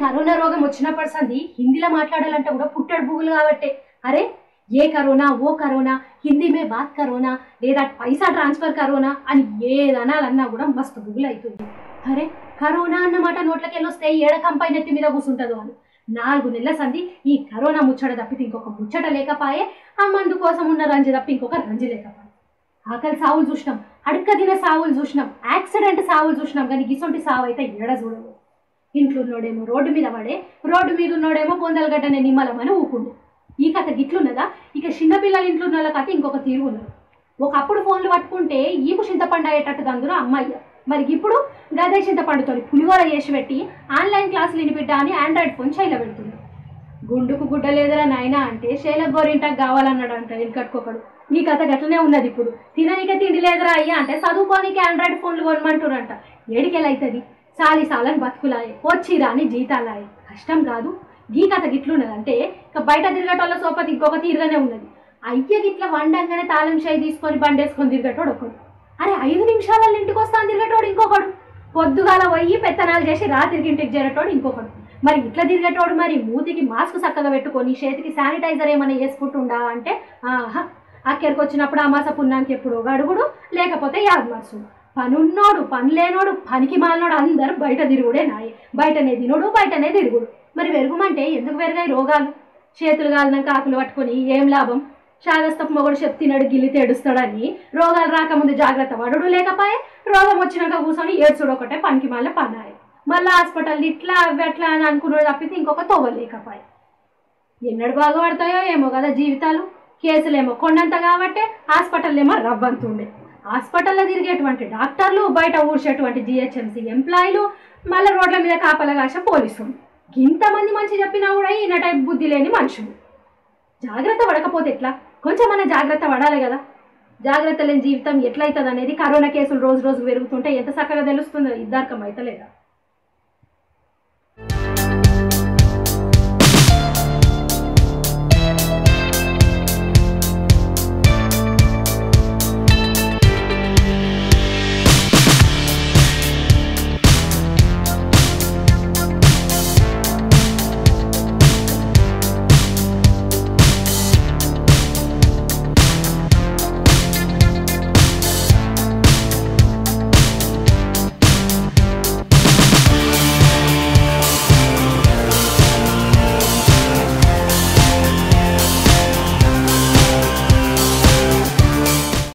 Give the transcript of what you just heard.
Corona రోగం వచ్చినప్పటి సంది హిందీలో మాట్లాడాలంటే కూడా పుట్టడు బుగులు కాబట్టే. అరే ఏ కరోనా ఓ కరోనా హిందీ మే బాత్ కరోనా లేదా పైసా ట్రాన్స్ఫర్ కరోనా అని ఏదనాలన్నా కూడా మస్తు బుగులు అవుతుంది అరే కరోనా అన్నమాట నోట్లకి వెళ్ళొస్తే ఏడ కంపై నెత్తి మీద కూర్చుంటుందో అని. నాలుగు నెలల సంది ఈ కరోనా ముచ్చట తప్పితే ఇంకొక ముచ్చట లేకపాయే ఆ మందు కోసం ఉన్న రంజి తప్పి ఇంకొక రంజి లేకపాయే. ఆకలి సావులు చూసినాం అడక్క దిన సావులు చూసినాం యాక్సిడెంట్ సావులు చూసినాం కానీ గిసొంటి సావు అయితే ఏడ చూడవు ఇంట్లో ఉన్నోడేమో రోడ్డు మీద పడే రోడ్డు మీద ఉన్నోడేమో పొందలగడ్డనే నిమ్మలమని ఊకుండు ఈ కథ గిట్లున్నదా? ఇక చిన్నపిల్లల ఇంట్లో ఉన్న వాళ్ళ కథ ఇంకొక తీరు ఉన్నారు ఒకప్పుడు ఫోన్లు పట్టుకుంటే ఈపు చింతపండు అయ్యేటట్టు అందులో అమ్మాయి మరి ఇప్పుడు? గదే చింతపండుతో పులిహోర చేసి పెట్టి ఆన్లైన్ క్లాసులు వినిపిడ్డా అని ఆండ్రాయిడ్ ఫోన్ చైల పెడుతుంది గుండుకు గుడ్డ లేదురా నాయనా అంటే శైల గోరింటాకు కావాలన్నాడు అంట వెనకట్టుకోకడు. ఈ కథ గట్లనే ఉన్నది ఇప్పుడు. తిననీకే తిండి లేదురా అయ్యా అంటే చదువుకోనికి ఆండ్రాయిడ్ ఫోన్లు కొనమంటురంట ఏడికెళ్ళైతుంది? చాలీసాలని బతుకులాయే వచ్చి రాని జీతాలాయే. కష్టం కాదు ఈ కథ గిట్లున్నది ఇక బయట తిరగటోళ్ళ సోపతి ఇంకొక తీరుగానే ఉన్నది. అయ్య గిట్ల వండంగానే తాళం షై తీసుకొని బండేసుకొని తిరగటోడు ఒకడు. అరే ఐదు నిమిషాలలో ఇంటికి వస్తాను తిరగటోడు ఇంకొకడు. పొద్దుగాల పోయి పెత్తనాలు చేసి రాత్రికి ఇంటికి చేరటోడు ఇంకొకడు. మరి ఇట్లా తిరిగేటోడు మరి మూతికి మాస్క్ చక్కగా పెట్టుకొని చేతికి శానిటైజర్ ఏమైనా వేసుకుంటుండా అంటే ఆహా అక్కడికి వచ్చినప్పుడు అమాస పుణ్యానికి ఎప్పుడో గడుగుడు లేకపోతే యాద్మాసు పనున్నోడు పని లేనోడు పనికి మాలినోడు అందరు బయట తిరుగుడే నాయి. బయటనే తినోడు బయటనే తిరుగుడు. మరి వెరుగుమంటే ఎందుకు పెరిగాయి రోగాలు? చేతులు కాలినాక ఆకులు పట్టుకొని ఏం లాభం? శాగస్తపు మొగడు చెప్తినాడు గిల్లి తేడుస్తాడని రోగాలు రాకముందు జాగ్రత్త పడుడు లేకపోయే. రోగం వచ్చినాక కూర్చొని ఏడ్చుడు ఒకటే పనికి మళ్ళీ పన్నాయి మళ్ళీ హాస్పిటల్ ఇట్లా అవి అట్లా అని అనుకున్నాడు తప్పితే ఇంకొక తోవలేకపోయే ఎన్నడు బాగుపడతాయో ఏమో కదా జీవితాలు. కేసులేమో కొండంత కాబట్టే హాస్పిటల్ ఏమో రవ్వంతుండే. హాస్పిటల్లో తిరిగేటువంటి డాక్టర్లు బయట ఊడ్చేటువంటి జిహెచ్ఎంసీ ఎంప్లాయీలు మళ్ళీ రోడ్ల మీద కాపలా పోలీసులు. ఇంతమంది మంచి చెప్పినా కూడా ఈయన టైప్ బుద్ధి లేని మనుషులు. జాగ్రత్త పడకపోతే ఎట్లా? కొంచెం మన జాగ్రత్త పడాలి కదా. జాగ్రత్త లేని జీవితం ఎట్లయితుంది అనేది కరోనా కేసులు రోజు రోజు పెరుగుతుంటే ఎంత చక్కగా తెలుస్తుందో ఇద్దరికం అయితే లేదా